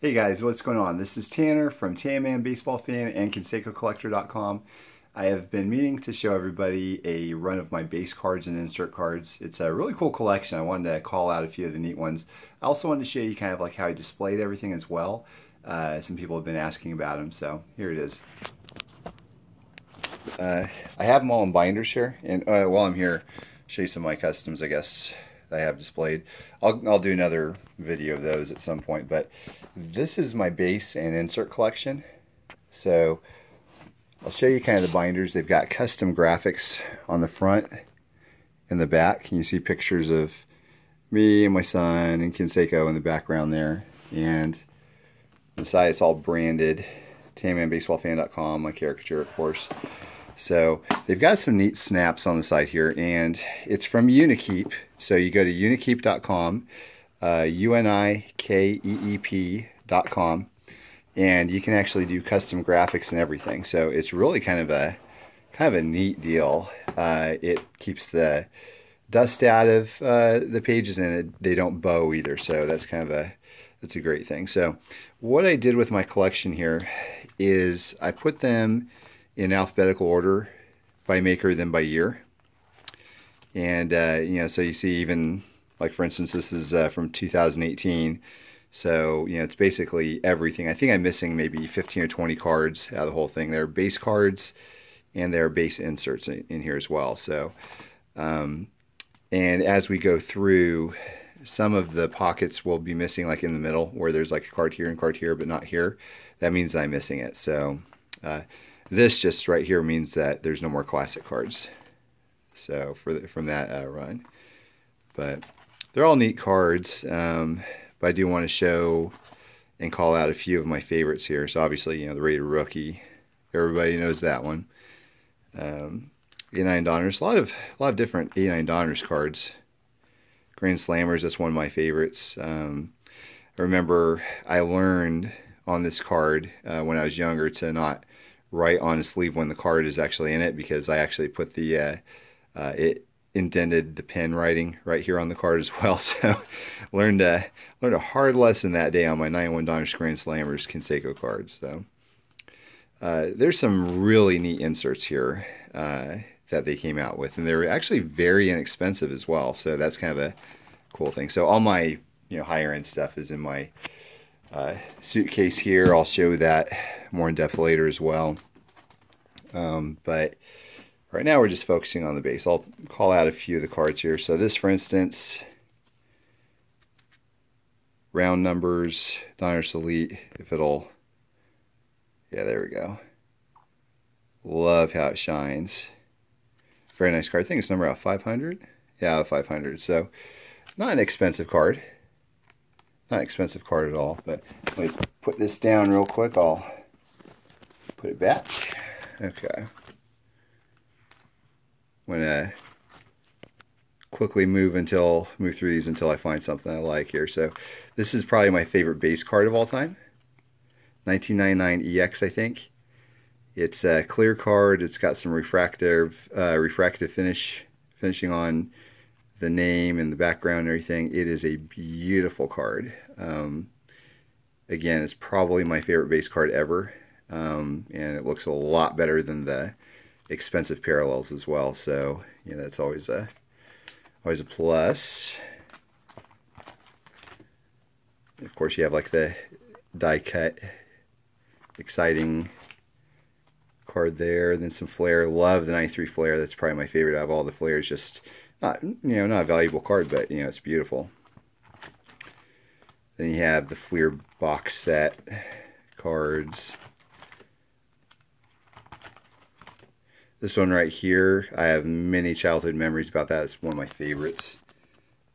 Hey guys, what's going on? This is Tanner from Tanman Baseball Fan and CansecoCollector.com. I have been meaning to show everybody a run of my base cards and insert cards. It's a really cool collection. I wanted to call out a few of the neat ones. I also wanted to show you kind of like how I displayed everything as well. Uh, some people have been asking about them, so here it is. Uh, I have them all in binders here, and uh, while I'm here, show you some of my customs, I guess. I have displayed. I'll, I'll do another video of those at some point, but this is my base and insert collection. So I'll show you kind of the binders. They've got custom graphics on the front and the back. You see pictures of me and my son and Canseco in the background there. And on the side it's all branded. TanmanBaseballFan.com, my caricature of course. So they've got some neat snaps on the side here, and it's from Unikeep. So you go to unikeep.com, uh, U-N-I-K-E-E-P.com, and you can actually do custom graphics and everything. So it's really kind of a kind of a neat deal. Uh, it keeps the dust out of uh, the pages, and it, they don't bow either. So that's kind of a that's a great thing. So what I did with my collection here is I put them in alphabetical order by maker then by year. And, uh, you know, so you see even, like for instance, this is uh, from 2018. So, you know, it's basically everything. I think I'm missing maybe 15 or 20 cards out of the whole thing. There are base cards and there are base inserts in, in here as well. So, um, and as we go through, some of the pockets will be missing like in the middle where there's like a card here and card here, but not here. That means I'm missing it. So, uh, this just right here means that there's no more classic cards. So for the, from that uh, run. But they're all neat cards. Um, but I do want to show and call out a few of my favorites here. So obviously, you know, the Rated Rookie. Everybody knows that one. Um, 89 Donruss. A lot of a lot of different 89 Donruss cards. Grand Slammers, that's one of my favorites. Um, I remember I learned on this card uh, when I was younger to not write on a sleeve when the card is actually in it because I actually put the uh, uh, it indented the pen writing right here on the card as well. So learned a learned a hard lesson that day on my 91 Donruss Grand Slammers Canseco cards. So uh, there's some really neat inserts here uh, that they came out with, and they're actually very inexpensive as well. So that's kind of a cool thing. So all my you know higher end stuff is in my uh, suitcase here. I'll show that more in depth later as well. Um, but right now we're just focusing on the base. I'll call out a few of the cards here. So this, for instance, round numbers, Donruss Elite, if it'll, yeah, there we go. Love how it shines. Very nice card. I think it's number out 500. Yeah, 500. So not an expensive card. Not expensive card at all, but let me put this down real quick. I'll put it back. Okay. I'm gonna quickly move until move through these until I find something I like here. So this is probably my favorite base card of all time. 1999 EX, I think. It's a clear card. It's got some refractive uh, refractive finish finishing on the name and the background and everything. It is a beautiful card. Um, again, it's probably my favorite base card ever. Um, and it looks a lot better than the expensive parallels as well. So, you know, that's always a, always a plus. Of course, you have like the die cut, exciting card there. Then some Flair. Love the 93 Flair. That's probably my favorite out of all the Flairs. Just not, you know, not a valuable card, but, you know, it's beautiful. Then you have the Fleer box set cards. This one right here, I have many childhood memories about that. It's one of my favorites.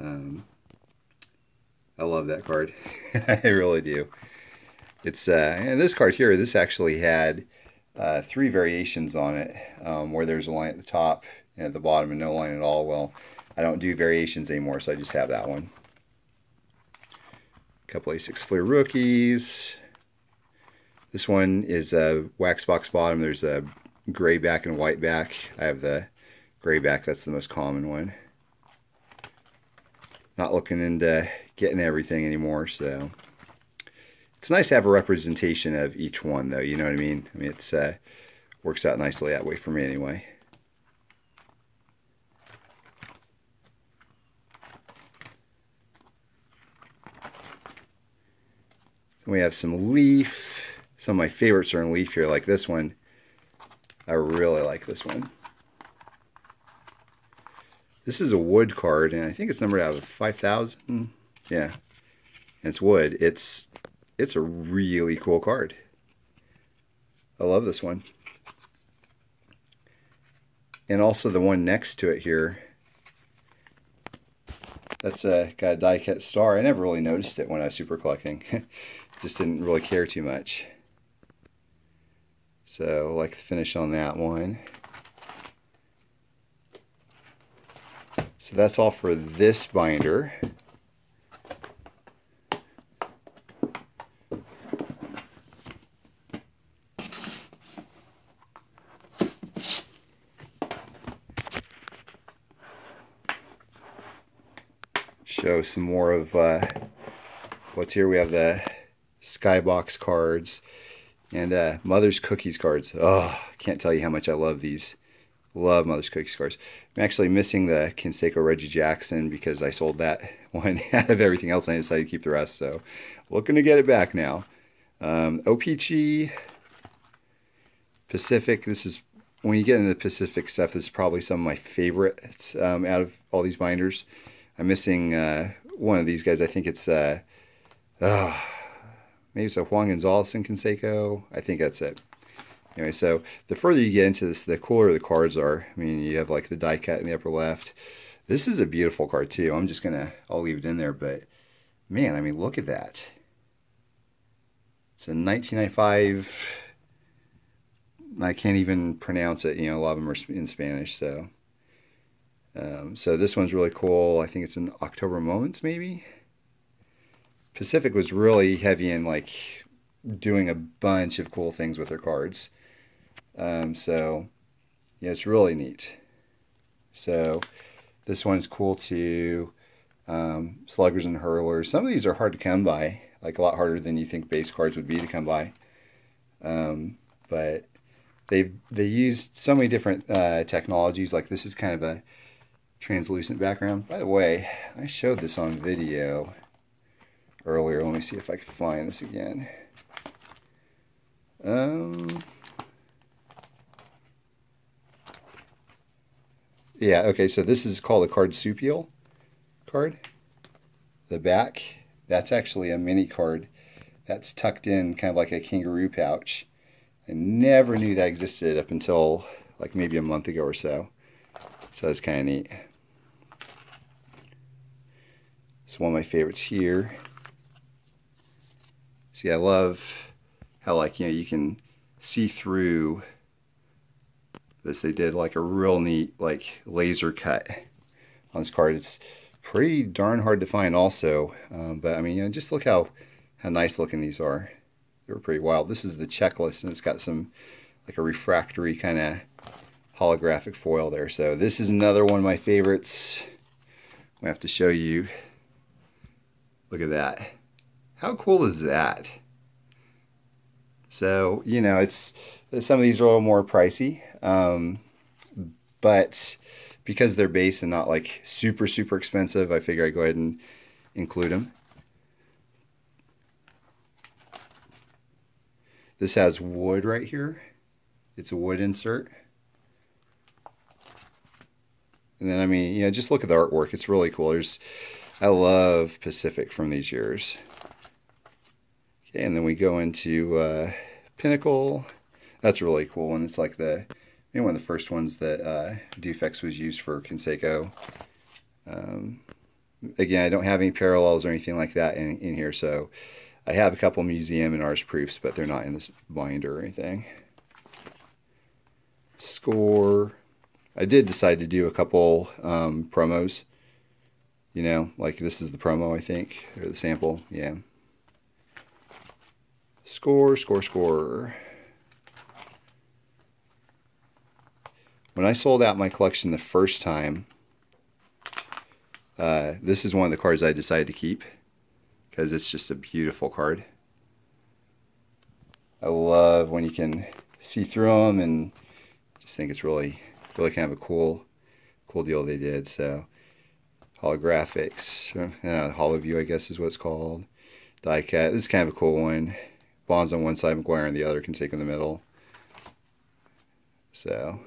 Um, I love that card. I really do. It's uh, and this card here, this actually had uh, three variations on it, um, where there's a line at the top and at the bottom and no line at all. Well, I don't do variations anymore, so I just have that one. A couple A6 Fleer rookies. This one is a wax box bottom. There's a gray back and white back. I have the gray back. That's the most common one. Not looking into getting everything anymore, so It's nice to have a representation of each one, though. You know what I mean? I mean, it's uh, works out nicely that way for me, anyway. we have some leaf. Some of my favorites are in leaf here, like this one. I really like this one. This is a wood card, and I think it's numbered out of 5,000. Yeah, and it's wood. It's it's a really cool card. I love this one. And also the one next to it here. That's a, got a die cut star. I never really noticed it when I was super collecting. Just didn't really care too much. So like the finish on that one. So that's all for this binder. Show some more of uh, what's here. We have the Skybox cards and uh, Mother's Cookies cards. Oh, can't tell you how much I love these. Love Mother's Cookies cards. I'm actually missing the Canseco Reggie Jackson because I sold that one out of everything else. And I decided to keep the rest. So looking to get it back now. Um, OPC, Pacific. This is when you get into the Pacific stuff. This is probably some of my favorites um, out of all these binders. I'm missing uh, one of these guys. I think it's uh, uh, maybe it's a Juan Gonzalez and Canseco. I think that's it. Anyway, so the further you get into this, the cooler the cards are. I mean, you have like the die cut in the upper left. This is a beautiful card too. I'm just gonna, I'll leave it in there, but man, I mean, look at that. It's a 1995. I can't even pronounce it. You know, a lot of them are in Spanish, so. Um, so this one's really cool. I think it's in October Moments, maybe. Pacific was really heavy in like doing a bunch of cool things with their cards. Um, so, yeah, it's really neat. So, this one's cool too. Um, sluggers and hurlers. Some of these are hard to come by, like a lot harder than you think base cards would be to come by. Um, but they've they used so many different uh, technologies. Like this is kind of a translucent background. By the way, I showed this on video earlier. Let me see if I can find this again. Um, Yeah, okay, so this is called a Cardsupial card. The back, that's actually a mini card that's tucked in kind of like a kangaroo pouch. I never knew that existed up until like maybe a month ago or so. So that's kind of neat. It's one of my favorites here. See, I love how like, you know, you can see through this. They did like a real neat like laser cut on this card. It's pretty darn hard to find also. Um, but I mean, you know, just look how, how nice looking these are. They were pretty wild. This is the checklist and it's got some like a refractory kind of holographic foil there. So this is another one of my favorites. I have to show you. Look at that. How cool is that? So, you know, it's some of these are a little more pricey. Um, but because they're base and not like super, super expensive, I figure I go ahead and include them. This has wood right here. It's a wood insert. And then, I mean, you know, just look at the artwork. It's really cool. There's, I love Pacific from these years. Okay, and then we go into uh, Pinnacle. That's really cool. And it's like the, know, one of the first ones that uh, Dufex was used for Canseco. Um, again, I don't have any parallels or anything like that in, in here, so I have a couple museum and artist proofs, but they're not in this binder or anything. Score. I did decide to do a couple um, promos. You know, like this is the promo, I think, or the sample. Yeah. Score, score, score. When I sold out my collection the first time, uh, this is one of the cards I decided to keep because it's just a beautiful card. I love when you can see through them and just think it's really, really kind of a cool, cool deal they did. So holographics, uh, hollow view, I guess is what it's called. Die cut. This is kind of a cool one. Bonds on one side, McGwire on the other, Canseco in the middle. So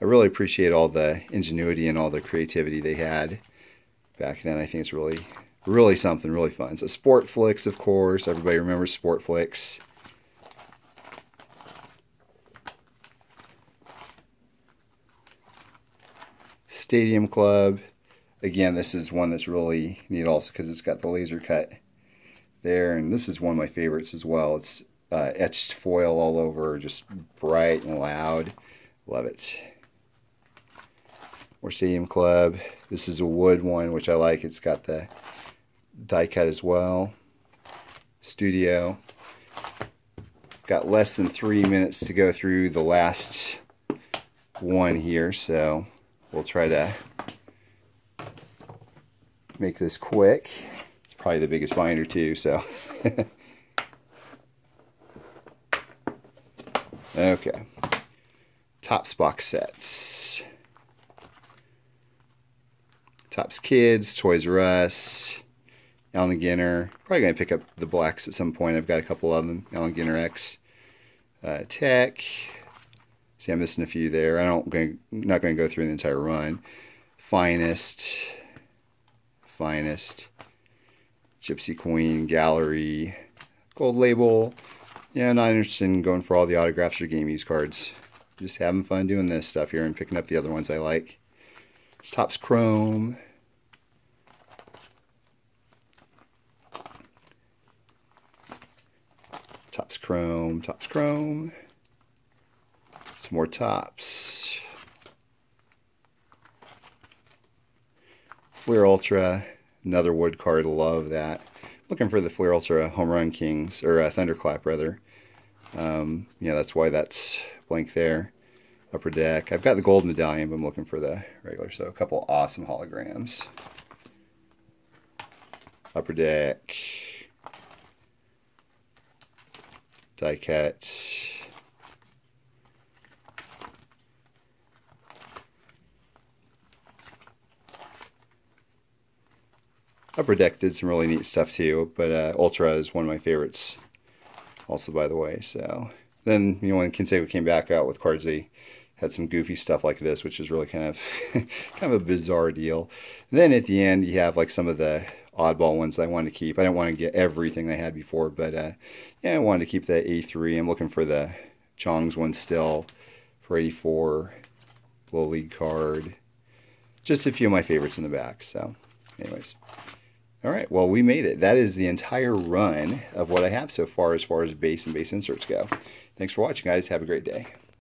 I really appreciate all the ingenuity and all the creativity they had back then. I think it's really, really something really fun. So Sportflics, of course. Everybody remembers Sportflics. Stadium Club. Again, this is one that's really neat also because it's got the laser cut there. And this is one of my favorites as well. It's uh, etched foil all over, just bright and loud. Love it. More Stadium Club. This is a wood one, which I like. It's got the die cut as well. Studio. Got less than three minutes to go through the last one here, so we'll try to make this quick. It's probably the biggest binder too, so. okay. Topps box sets. Topps Kids, Toys R Us, Allen Ginter. Probably going to pick up the blacks at some point. I've got a couple of them. Allen Ginter X. Uh, Tech. See, I'm missing a few there. I don't going not going to go through the entire run. Finest. Finest. Gypsy Queen, Gallery, Gold Label. Yeah, not interested in going for all the autographs or game use cards. Just having fun doing this stuff here and picking up the other ones I like. Topps Chrome. Topps Chrome, Topps Chrome. Some more Topps. Fleer Ultra, another wood card, love that. Looking for the Fleer Ultra Home Run Kings, or uh, Thunderclap rather. Um, yeah, that's why that's blank there. Upper Deck. I've got the gold medallion, but I'm looking for the regular. So a couple awesome holograms. Upper Deck. Die cut. Upper Deck did some really neat stuff too, but uh, Ultra is one of my favorites also, by the way. So then, you know, when Canseco came back out with cards, they had some goofy stuff like this, which is really kind of kind of a bizarre deal. And then at the end, you have like some of the oddball ones I wanted to keep. I didn't want to get everything I had before, but uh, yeah, I wanted to keep that A3. I'm looking for the Chong's one still for 84, little league card. Just a few of my favorites in the back. So, anyways. All right, well, we made it. That is the entire run of what I have so far as far as base and base inserts go. Thanks for watching, guys. Have a great day.